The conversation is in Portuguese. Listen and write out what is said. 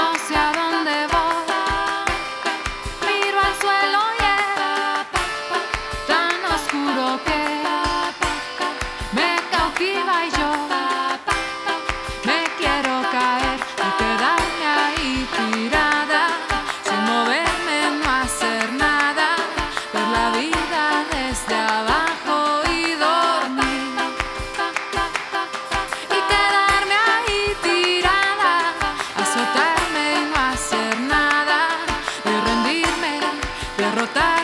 não se. derrotar.